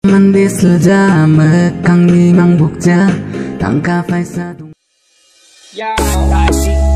Mandi selja mekangi mang bukja tangka faisa Yo, like,